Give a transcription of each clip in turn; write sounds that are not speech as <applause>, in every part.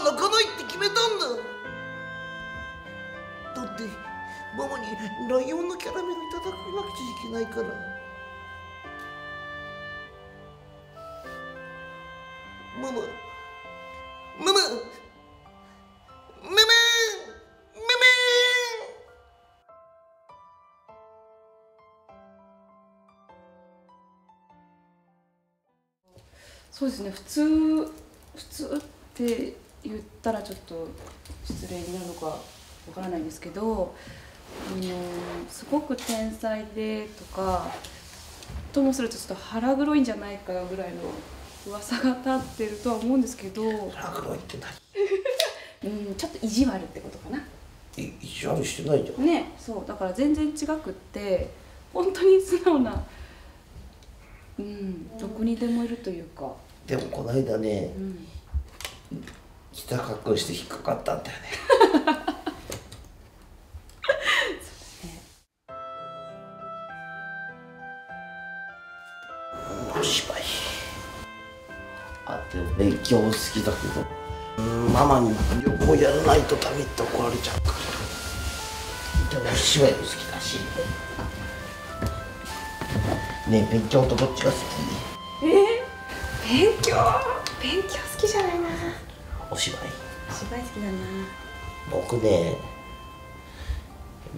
泣かないって決めたんだ。だってママにライオンのキャラメルいただかなくちゃいけないから。ママママ。そうですね普通普通って言ったらちょっと失礼になるのかわからないんですけどあのすごく天才でとかともするとちょっと腹黒いんじゃないかぐらいの噂が立ってるとは思うんですけど、腹黒いって <laughs> うん、ちょっと意地悪ってことかな。意地悪してないじゃん。ねそうだから全然違くって本当に素直なうんどこにでもいるというか、でもこの間ねうん、ひた隠して引っかかったんだよね。<laughs> お芝居。あでも勉強好きだけど。うんママに旅行やらないとダメって怒られちゃうから。でもお芝居も好きだし。ねえ勉強とどっちが好き？勉強？勉強好きじゃないなお芝居。芝居好きだな。僕ね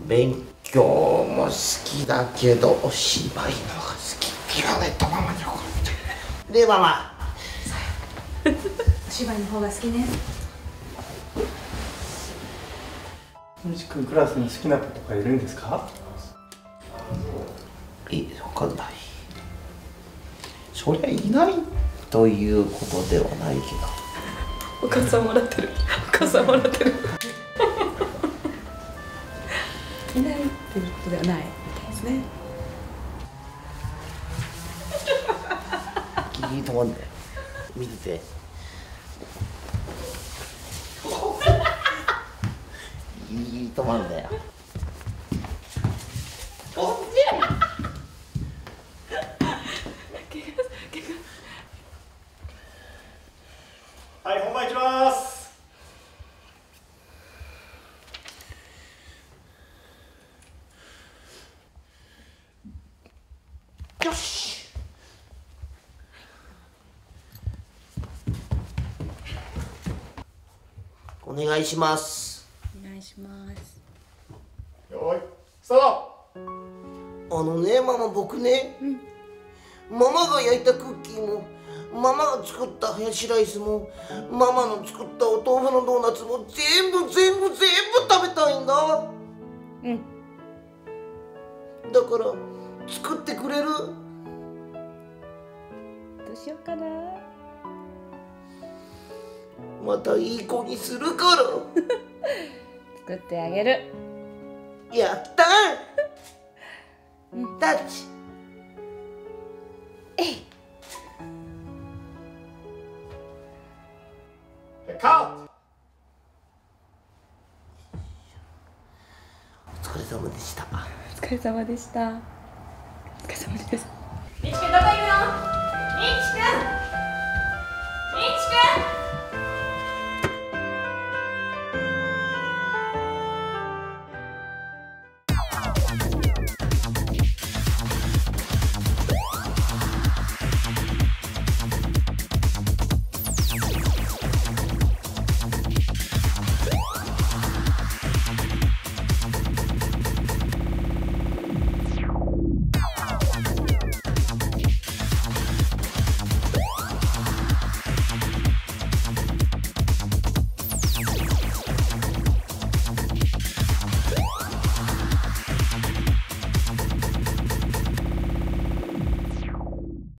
勉強も好きだけどお芝居の方が好き。嫌われたママに怒られて。ねえママ。<laughs> お芝居の方が好きね。みちくんクラスに好きな子とかいるんですか？いいわかんない。そりゃいないということではないけどお母さん笑ってる。お母さん笑ってる。いないっていうことではない。みたいですね。ギリギリ止まんだよ見てて。<laughs> ギリギリ止まんだよはい本番いきますよしお願いします。お願いします。よーいスタート。あのねママ僕ね、ママが焼いたクッキーもママが作ったハヤシライスもママの作ったお豆腐のドーナツも全部全部全部食べたいんだ。うん。だから作ってくれる？どうしようかなまたいい子にするから。作ってあげる。やったタッチ。カッお疲れ様でした。お疲れ様でした。お疲れ様です。みちくんどこ行くの？みちくんみちくん